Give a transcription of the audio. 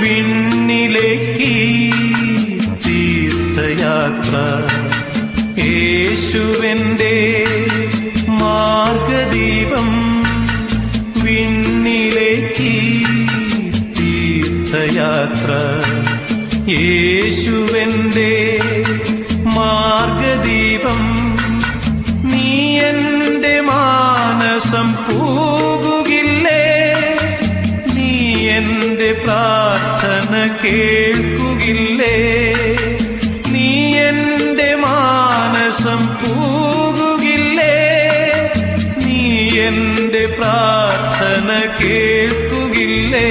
വിണ്ണിലേക്ക് തീർത്ഥയാത്ര. യേശുവന്റെ മാർഗദീപം വിണ്ണിലേക്ക് തീർത്ഥയാത്ര. യേശുവന്റെ മാർഗദീപം നീ എന്റെ മാനസം പൂകുകില്ലേ? നീ എന്റെ പ്രാർത്ഥന കേൾക്കുകില്ലേ? നീ എന്റെ മാനസം പൂകുകില്ലേ നീ എന്റെ പ്രാർത്ഥന കേൾക്കുകില്ലേ?